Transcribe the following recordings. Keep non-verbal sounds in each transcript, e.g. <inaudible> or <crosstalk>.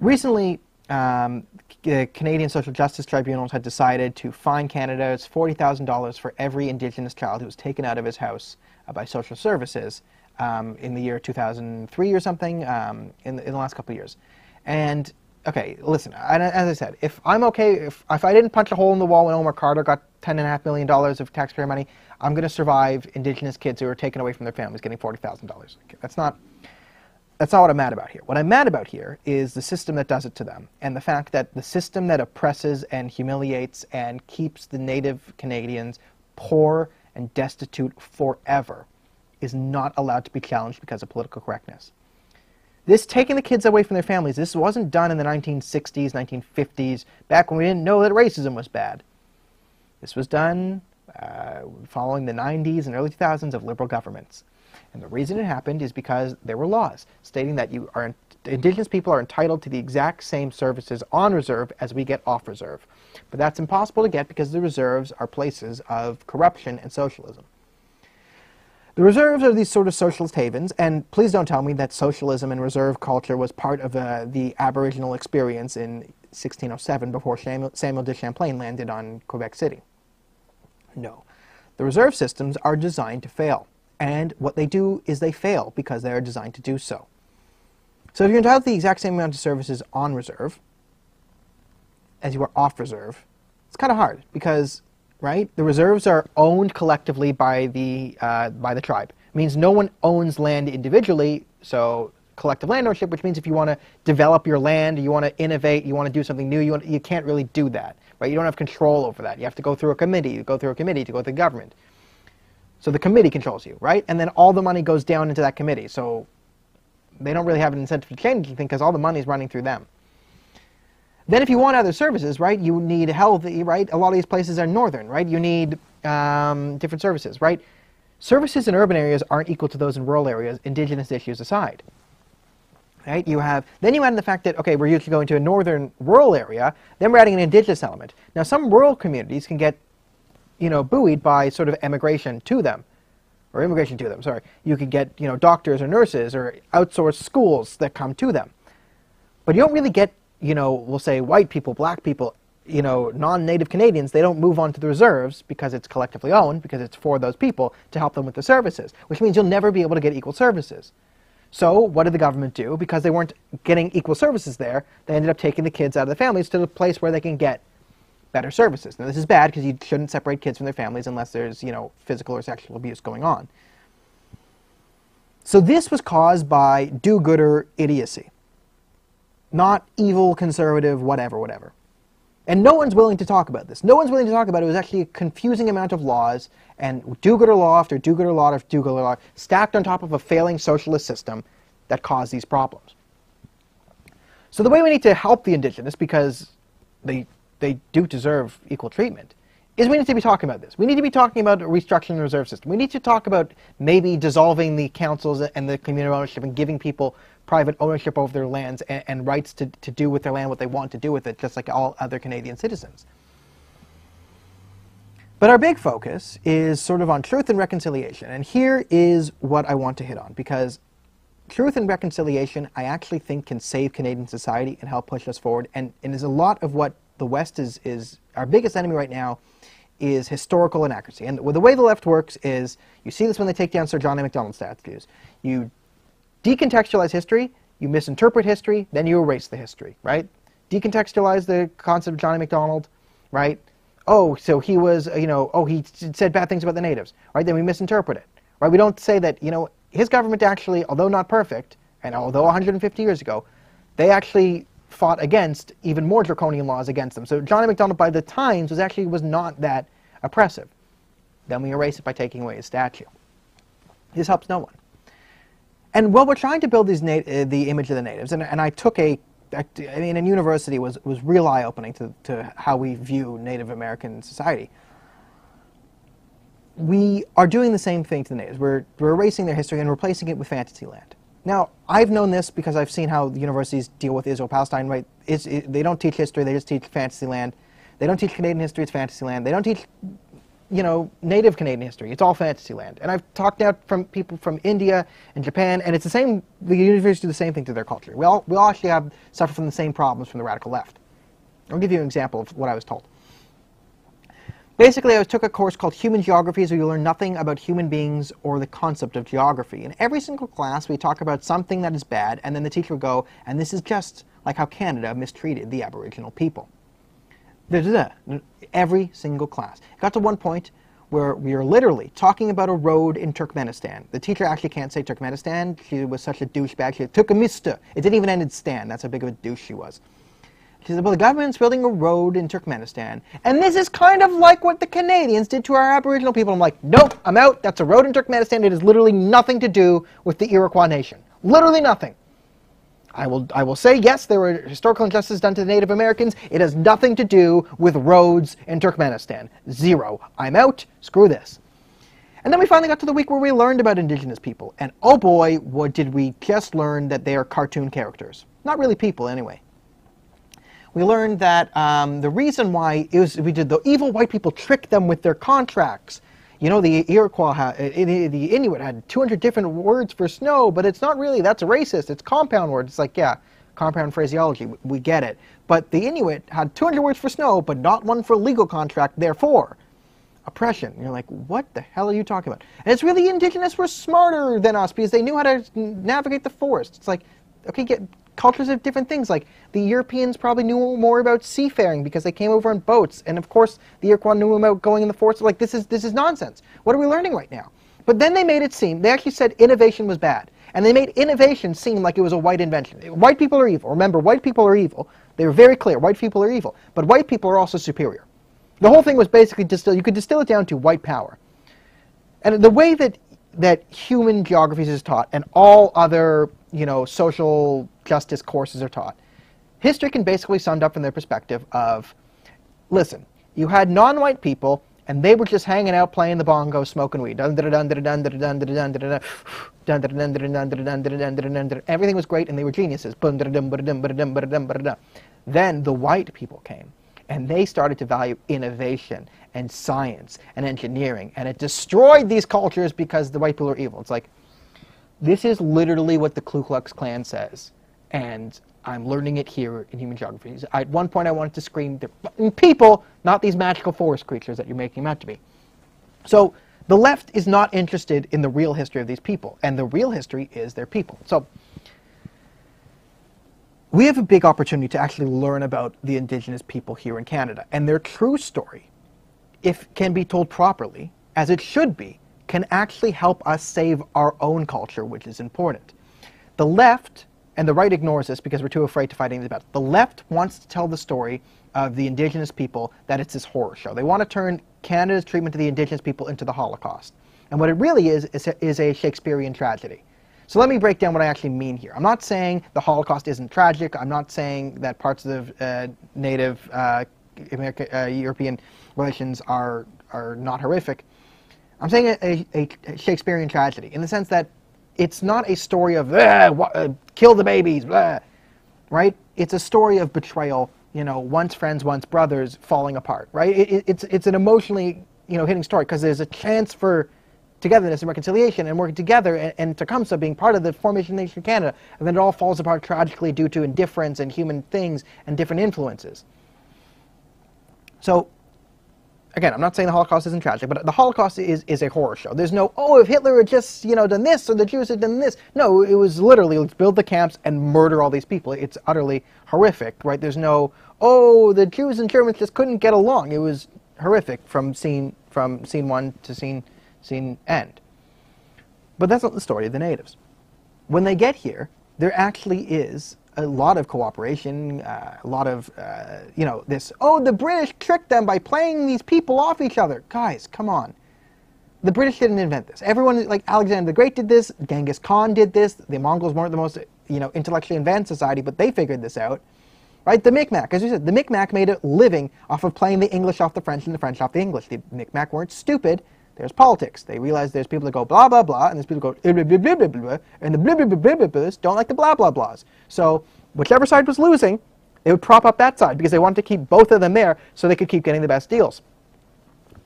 Recently, um, Canadian social justice tribunals had decided to fine Canada's $40,000 for every Indigenous child who was taken out of his house uh, by social services um, in the year 2003 or something, um, in, the, in the last couple of years. And okay, listen, as I said, if I'm okay, if, if I didn't punch a hole in the wall when Omar Khadr got $10.5 million of taxpayer money, I'm going to survive Indigenous kids who are taken away from their families getting $40,000. Okay, that's not that's not what I'm mad about here. What I'm mad about here is the system that does it to them, and the fact that the system that oppresses and humiliates and keeps the native Canadians poor and destitute forever is not allowed to be challenged because of political correctness. This taking the kids away from their families, this wasn't done in the 1960s, 1950s, back when we didn't know that racism was bad. This was done uh, following the 90s and early 2000s of liberal governments. And the reason it happened is because there were laws stating that you are indigenous people are entitled to the exact same services on reserve as we get off reserve. But that's impossible to get because the reserves are places of corruption and socialism. The reserves are these sort of socialist havens, and please don't tell me that socialism and reserve culture was part of uh, the Aboriginal experience in 1607 before Samuel de Champlain landed on Quebec City. No. The reserve systems are designed to fail. And what they do is they fail because they are designed to do so. So if you're entitled to the exact same amount of services on reserve as you are off reserve, it's kind of hard because, right, the reserves are owned collectively by the, uh, by the tribe. It means no one owns land individually, so collective land ownership, which means if you want to develop your land, you want to innovate, you want to do something new, you, want, you can't really do that, right? You don't have control over that. You have to go through a committee, you go through a committee to go through the government. So the committee controls you, right? And then all the money goes down into that committee. So they don't really have an incentive to change anything because all the money is running through them. Then if you want other services, right, you need health, right? A lot of these places are northern, right? You need um, different services, right? Services in urban areas aren't equal to those in rural areas, indigenous issues aside. Right? You have, then you add in the fact that, okay, we're usually going to a northern rural area, then we're adding an indigenous element. Now some rural communities can get you know, buoyed by sort of emigration to them, or immigration to them, sorry. You could get, you know, doctors or nurses or outsourced schools that come to them. But you don't really get, you know, we'll say white people, black people, you know, non-native Canadians, they don't move on to the reserves because it's collectively owned, because it's for those people to help them with the services, which means you'll never be able to get equal services. So what did the government do? Because they weren't getting equal services there, they ended up taking the kids out of the families to the place where they can get better services. Now this is bad because you shouldn't separate kids from their families unless there's, you know, physical or sexual abuse going on. So this was caused by do-gooder idiocy. Not evil, conservative, whatever, whatever. And no one's willing to talk about this. No one's willing to talk about it. It was actually a confusing amount of laws and do-gooder law after do-gooder law after do-gooder law stacked on top of a failing socialist system that caused these problems. So the way we need to help the indigenous, because they they do deserve equal treatment, is we need to be talking about this. We need to be talking about restructuring the reserve system. We need to talk about maybe dissolving the councils and the community ownership and giving people private ownership over their lands and, and rights to, to do with their land what they want to do with it, just like all other Canadian citizens. But our big focus is sort of on truth and reconciliation. And here is what I want to hit on, because truth and reconciliation, I actually think, can save Canadian society and help push us forward, and, and is a lot of what the West is, is our biggest enemy right now is historical inaccuracy. And the way the left works is, you see this when they take down Sir John A. Macdonald statues. You decontextualize history, you misinterpret history, then you erase the history, right? Decontextualize the concept of John A. Macdonald, right? Oh, so he was, uh, you know, oh, he said bad things about the natives, right? Then we misinterpret it, right? We don't say that, you know, his government actually, although not perfect, and although 150 years ago, they actually fought against even more draconian laws against them. So John A. Macdonald by the Times was actually was not that oppressive. Then we erase it by taking away his statue. This helps no one. And while we're trying to build these uh, the image of the natives, and, and I took a, I mean, in university was, was real eye-opening to, to how we view Native American society. We are doing the same thing to the natives. We're, we're erasing their history and replacing it with fantasy land. Now, I've known this because I've seen how universities deal with Israel-Palestine, right? It, they don't teach history, they just teach Fantasyland. They don't teach Canadian history, it's Fantasyland. They don't teach you know, native Canadian history. It's all fantasy land. And I've talked out from people from India and Japan, and it's the same, the universities do the same thing to their culture. We all, we all actually have, suffer from the same problems from the radical left. I'll give you an example of what I was told. Basically, I took a course called Human Geographies where you learn nothing about human beings or the concept of geography. In every single class, we talk about something that is bad, and then the teacher will go, and this is just like how Canada mistreated the Aboriginal people. Every single class. It got to one point where we are literally talking about a road in Turkmenistan. The teacher actually can't say Turkmenistan. She was such a douchebag. She took a mister. It didn't even end in Stan. That's how big of a douche she was. She said, well, the government's building a road in Turkmenistan, and this is kind of like what the Canadians did to our Aboriginal people. I'm like, nope, I'm out. That's a road in Turkmenistan. It has literally nothing to do with the Iroquois nation. Literally nothing. I will, I will say, yes, there were historical injustices done to the Native Americans. It has nothing to do with roads in Turkmenistan. Zero. I'm out. Screw this. And then we finally got to the week where we learned about indigenous people. And oh boy, what did we just learn that they are cartoon characters. Not really people, anyway we learned that um, the reason why was we did the evil white people tricked them with their contracts. You know, the Iroquois, had, the Inuit had 200 different words for snow, but it's not really, that's racist. It's compound words. It's like, yeah, compound phraseology, we get it. But the Inuit had 200 words for snow, but not one for legal contract, therefore, oppression. You're like, what the hell are you talking about? And it's really indigenous were smarter than us because they knew how to navigate the forest. It's like, okay, get, cultures have different things. Like the Europeans probably knew more about seafaring because they came over on boats, and of course the Iroquois knew about going in the forest. Like this is this is nonsense. What are we learning right now? But then they made it seem they actually said innovation was bad, and they made innovation seem like it was a white invention. White people are evil. Remember, white people are evil. They were very clear. White people are evil, but white people are also superior. The whole thing was basically distill. You could distill it down to white power, and the way that that human geographies is taught and all other you know social justice courses are taught. History can basically summed up from their perspective of, listen, you had non-white people and they were just hanging out playing the bongo, smoking weed. Everything was great and they were geniuses. Then the white people came and they started to value innovation and science and engineering and it destroyed these cultures because the white people are evil. It's like, this is literally what the Ku Klux Klan says and I'm learning it here in human geography. At one point I wanted to scream, they're people, not these magical forest creatures that you're making them out to be. So the left is not interested in the real history of these people, and the real history is their people. So we have a big opportunity to actually learn about the indigenous people here in Canada, and their true story, if can be told properly, as it should be, can actually help us save our own culture, which is important. The left and the right ignores this because we're too afraid to fight anything about it. The left wants to tell the story of the indigenous people that it's this horror show. They want to turn Canada's treatment to the indigenous people into the Holocaust. And what it really is, is a, is a Shakespearean tragedy. So let me break down what I actually mean here. I'm not saying the Holocaust isn't tragic. I'm not saying that parts of uh, Native uh, America, uh, European relations are, are not horrific. I'm saying a, a, a Shakespearean tragedy in the sense that it's not a story of uh, kill the babies, blah, right? It's a story of betrayal. You know, once friends, once brothers falling apart, right? It, it, it's it's an emotionally you know hitting story because there's a chance for togetherness and reconciliation and working together and, and Tecumseh being part of the formation of nation of Canada, and then it all falls apart tragically due to indifference and human things and different influences. So again, I'm not saying the Holocaust isn't tragic, but the Holocaust is, is a horror show. There's no, oh, if Hitler had just, you know, done this or the Jews had done this. No, it was literally, let's build the camps and murder all these people. It's utterly horrific, right? There's no, oh, the Jews and Germans just couldn't get along. It was horrific from scene, from scene one to scene, scene end. But that's not the story of the natives. When they get here, there actually is a lot of cooperation, uh, a lot of, uh, you know, this, oh, the British tricked them by playing these people off each other. Guys, come on. The British didn't invent this. Everyone, like Alexander the Great did this, Genghis Khan did this, the Mongols weren't the most, you know, intellectually advanced society, but they figured this out. Right? The Micmac, as you said, the Micmac made a living off of playing the English off the French and the French off the English. The Micmac weren't stupid. There's politics. They realize there's people that go blah, blah, blah, and there's people that go blah, blah, blah, blah, and the blah, blah, blah, blah, blah, don't like the blah, blah, blahs. So whichever side was losing, they would prop up that side because they wanted to keep both of them there so they could keep getting the best deals.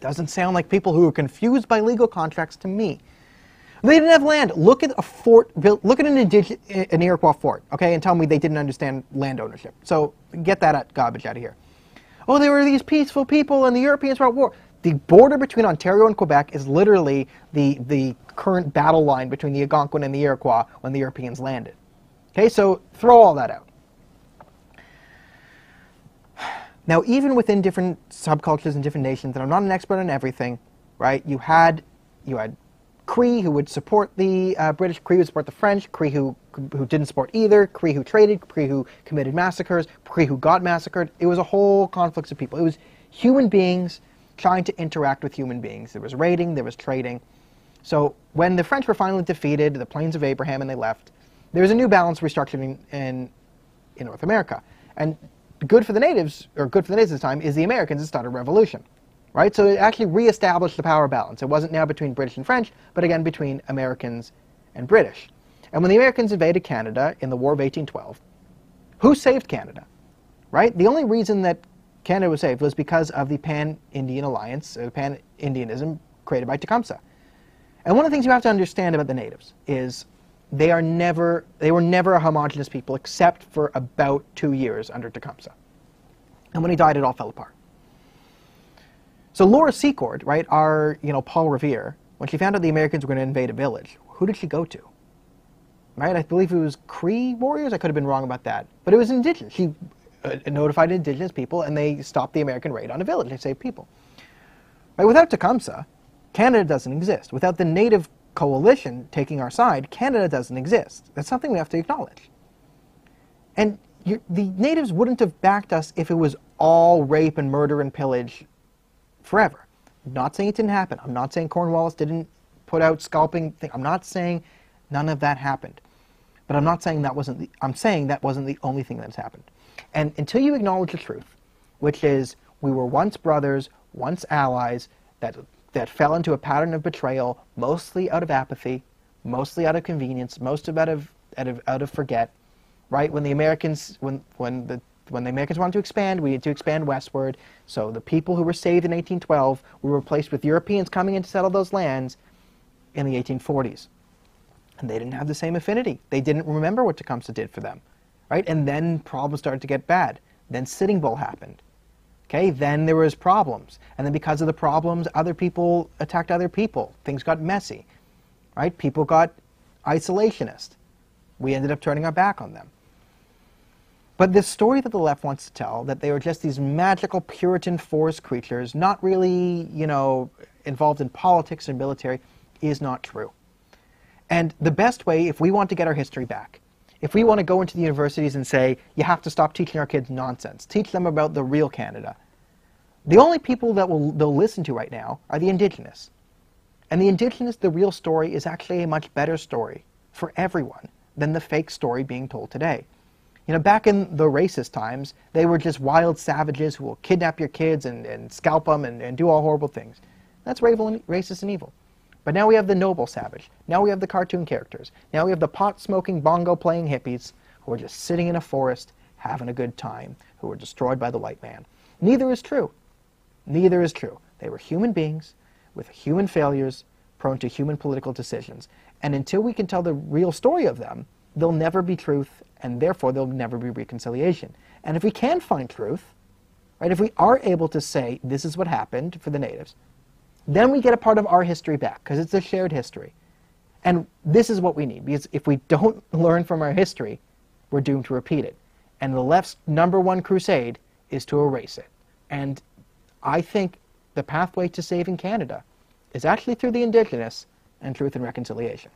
Doesn't sound like people who are confused by legal contracts to me. They didn't have land. Look at a fort built. Look at an indig- an Iroquois fort, okay, and tell me they didn't understand land ownership. So get that garbage out of here. Oh, they were these peaceful people, and the Europeans brought war. The border between Ontario and Quebec is literally the the current battle line between the Algonquin and the Iroquois when the Europeans landed. Okay, so throw all that out. Now, even within different subcultures and different nations, and I'm not an expert on everything, right? You had you had Cree who would support the uh, British, Cree who would support the French, Cree who who didn't support either, Cree who traded, Cree who committed massacres, Cree who got massacred. It was a whole conflict of people. It was human beings trying to interact with human beings. There was raiding, there was trading. So when the French were finally defeated, the Plains of Abraham, and they left, there was a new balance restructuring in, in North America. And good for the natives, or good for the natives this time, is the Americans that started a revolution. Right? So it actually reestablished the power balance. It wasn't now between British and French, but again between Americans and British. And when the Americans invaded Canada in the War of 1812, who saved Canada? Right? The only reason that Canada was saved was because of the Pan-Indian Alliance, or Pan-Indianism created by Tecumseh. And one of the things you have to understand about the natives is they are never they were never a homogenous people except for about two years under Tecumseh. And when he died, it all fell apart. So Laura Secord, right, our you know Paul Revere, when she found out the Americans were going to invade a village, who did she go to? Right, I believe it was Cree warriors. I could have been wrong about that, but it was indigenous. She Uh, notified indigenous people, and they stopped the American raid on a village. They saved people. Right, without Tecumseh, Canada doesn't exist. Without the native coalition taking our side, Canada doesn't exist. That's something we have to acknowledge. And the natives wouldn't have backed us if it was all rape and murder and pillage forever. I'm not saying it didn't happen. I'm not saying Cornwallis didn't put out scalping. Thing. I'm not saying none of that happened. But I'm not saying that wasn't the, I'm saying that wasn't the only thing that's happened. And until you acknowledge the truth, which is we were once brothers, once allies, that that fell into a pattern of betrayal, mostly out of apathy, mostly out of convenience, most of out of out of out of forget. Right when the Americans when when the when the Americans wanted to expand, we had to expand westward. So the people who were saved in 1812 were replaced with Europeans coming in to settle those lands in the 1840s. And they didn't have the same affinity. They didn't remember what Tecumseh did for them. Right? And then problems started to get bad. Then Sitting Bull happened. Okay, then there was problems. And then because of the problems, other people attacked other people. Things got messy. Right? People got isolationist. We ended up turning our back on them. But this story that the left wants to tell, that they were just these magical Puritan forest creatures, not really, you know, involved in politics and military, is not true. And the best way, if we want to get our history back, if we want to go into the universities and say, you have to stop teaching our kids nonsense, teach them about the real Canada, the only people that will, they'll listen to right now are the Indigenous. And the Indigenous, the real story, is actually a much better story for everyone than the fake story being told today. You know, back in the racist times, they were just wild savages who will kidnap your kids and, and scalp them and, and do all horrible things. That's racist and evil. But now we have the noble savage. Now we have the cartoon characters. Now we have the pot-smoking, bongo-playing hippies who are just sitting in a forest having a good time, who were destroyed by the white man. Neither is true. Neither is true. They were human beings with human failures, prone to human political decisions. And until we can tell the real story of them, there'll never be truth, and therefore there'll never be reconciliation. And if we can find truth, right, if we are able to say this is what happened for the natives, then we get a part of our history back because it's a shared history. And this is what we need because if we don't <laughs> learn from our history, we're doomed to repeat it. And the left's number one crusade is to erase it. And I think the pathway to saving Canada is actually through the Indigenous and truth and reconciliation.